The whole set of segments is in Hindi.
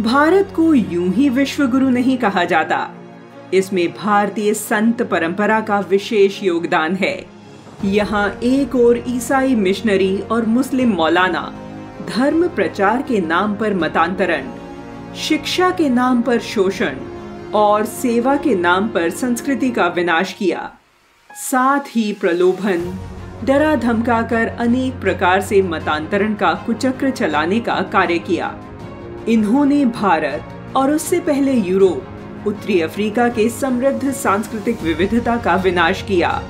भारत को यूँ ही विश्व गुरु नहीं कहा जाता। इसमें भारतीय संत परंपरा का विशेष योगदान है। यहाँ एक और ईसाई मिशनरी और मुस्लिम मौलाना धर्म प्रचार के नाम पर मतांतरण, शिक्षा के नाम पर शोषण और सेवा के नाम पर संस्कृति का विनाश किया। साथ ही प्रलोभन, डरा धमकाकर अनेक प्रकार से मतांतरण का कुचक्र चलाने का कार्य किया। इन्होंने भारत और उससे पहले यूरोप, उत्तरी अफ्रीका के समृद्ध सांस्कृतिक विविधता का विनाश किया,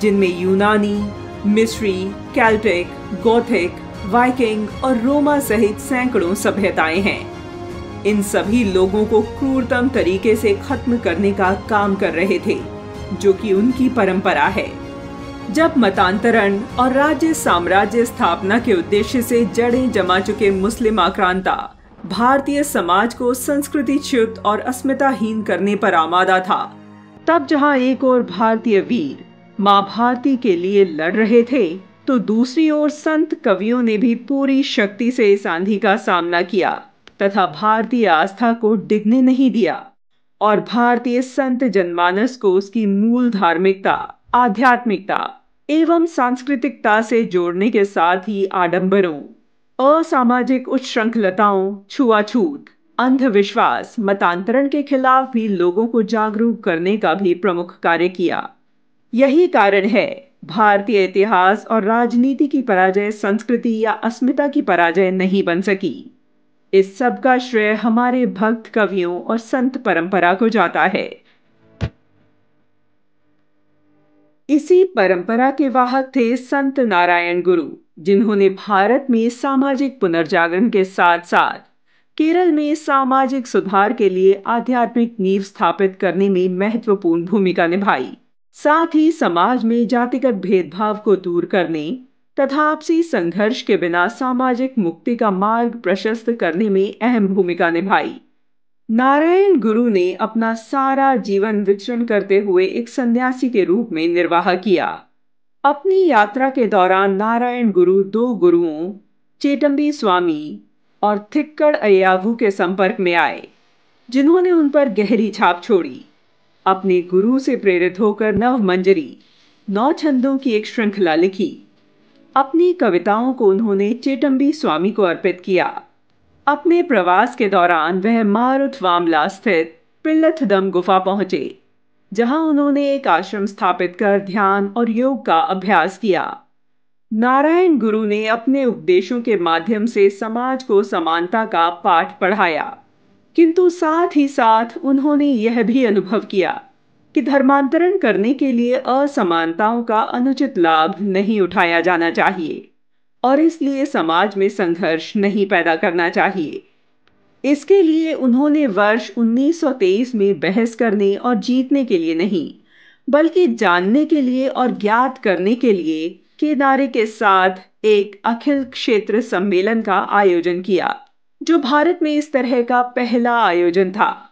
जिनमें यूनानी, मिस्री, कैल्टिक, गोथिक, वाइकिंग और रोमा सहित सैकड़ों सभ्यताएँ हैं। इन सभी लोगों को क्रूरतम तरीके से खत्म करने का काम कर रहे थे, जो कि उनकी परंपरा है। जब मतांतरण और राज्य साम्राज्य स्थापना के उद्देश्य से जड़ें जमा चुके मुस्लिम आक्रांता, भारतीय समाज को संस्कृति च्युत और अस्मिताहीन करने पर आमादा था। तब जहाँ एक और भारतीय वीर माँ भारती के लिए लड़ रहे थे तो दूसरी ओर संत कवियों ने भी पूरी शक्ति से इस आंधी का सामना किया, तथा भारतीय आस्था को डिगने नहीं दिया, और भारतीय संत जनमानस को उसकी मूल धार्मिकता आध्यात्मिकता एवं सांस्कृतिकता से जोड़ने के साथ ही आडंबरों, असामाजिक उच्च श्रृंखलताओं छुआछूत, अंधविश्वास, मतांतरण के खिलाफ भी लोगों को जागरूक करने का भी प्रमुख कार्य किया। यही कारण है, भारतीय इतिहास और राजनीति की पराजय संस्कृति या अस्मिता की पराजय नहीं बन सकी। इस सब का श्रेय हमारे भक्त कवियों और संत परंपरा को जाता है। इसी परंपरा के वाहक थे संत नारायण गुरु, जिन्होंने भारत में सामाजिक पुनर्जागरण के साथ साथ केरल में सामाजिक सुधार के लिए आध्यात्मिक नींव स्थापित करने में महत्वपूर्ण भूमिका निभाई। साथ ही समाज में जातिगत भेदभाव को दूर करने तथा आपसी संघर्ष के बिना सामाजिक मुक्ति का मार्ग प्रशस्त करने में अहम भूमिका निभाई। नारायण गुरु ने अपना सारा जीवन विचरण करते हुए एक सन्यासी के रूप में निर्वाह किया। अपनी यात्रा के दौरान नारायण गुरु दो गुरुओं चेटम्बी स्वामी और थिक्कड़ अयावू के संपर्क में आए, जिन्होंने उन पर गहरी छाप छोड़ी। अपने गुरु से प्रेरित होकर नव मंजरी, नौ छंदों की एक श्रृंखला लिखी। अपनी कविताओं को उन्होंने चेटम्बी स्वामी को अर्पित किया। अपने प्रवास के दौरान वह मारुत वामला स्थित पिल्लथदम गुफा पहुँचे, जहाँ उन्होंने एक आश्रम स्थापित कर ध्यान और योग का अभ्यास किया। नारायण गुरु ने अपने उपदेशों के माध्यम से समाज को समानता का पाठ पढ़ाया, किंतु साथ ही साथ उन्होंने यह भी अनुभव किया कि धर्मांतरण करने के लिए असमानताओं का अनुचित लाभ नहीं उठाया जाना चाहिए। और इसलिए समाज में संघर्ष नहीं पैदा करना चाहिए। इसके लिए उन्होंने वर्ष 1923 में बहस करने और जीतने के लिए नहीं, बल्कि जानने के लिए और ज्ञात करने के लिए केदारे के साथ एक अखिल क्षेत्र सम्मेलन का आयोजन किया, जो भारत में इस तरह का पहला आयोजन था,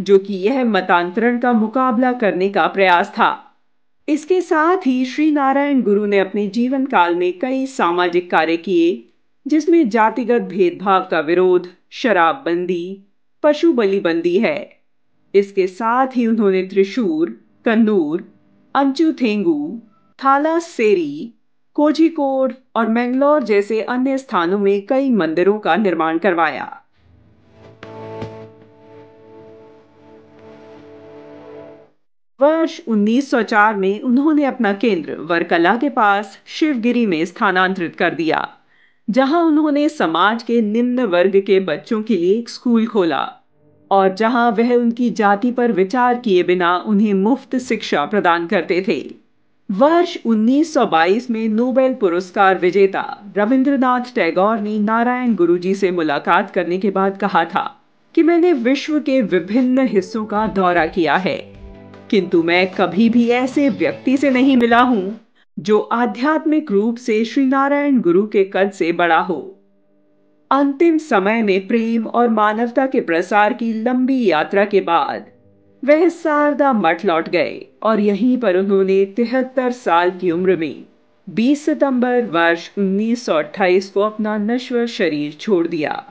जो कि यह मतांतरण का मुकाबला करने का प्रयास था। इसके साथ ही श्री नारायण गुरु ने अपने जीवन काल में कई सामाजिक कार्य किए, जिसमें जातिगत भेदभाव का विरोध, शराबबंदी, पशु बलि बंदी है। इसके साथ ही उन्होंने त्रिशूर, कन्नूर अंचू थेंगू थाला सेरी कोझिकोड और मैंगलोर जैसे अन्य स्थानों में कई मंदिरों का निर्माण करवाया। वर्ष 1904 में उन्होंने अपना केंद्र वरकला के पास शिवगिरी में स्थानांतरित कर दिया, जहाँ उन्होंने समाज के निम्न वर्ग के बच्चों के लिए एक स्कूल खोला और जहाँ वह उनकी जाति पर विचार किए बिना उन्हें मुफ़्त शिक्षा प्रदान करते थे। वर्ष 1922 में नोबेल पुरस्कार विजेता रविंद्रनाथ टैगोर ने नारायण गुरुजी से मुलाकात करने के बाद कहा था कि मैंने विश्व के विभिन्न हिस्सों का दौरा किया है। किंतु मैं कभी भी ऐसे व्यक्ति से नहीं मिला हूँ, जो आध्यात्मिक रूप से श्री नारायण गुरु के कद से बड़ा हो। अंतिम समय में प्रेम और मानवता के प्रसार की लंबी यात्रा के बाद, वह शारदा मठ लौट गए और यहीं पर उन्होंने तिहत्तर साल की उम्र में 20 सितंबर वर्ष 1928 को अपना नश्वर शरीर छोड़ दिया।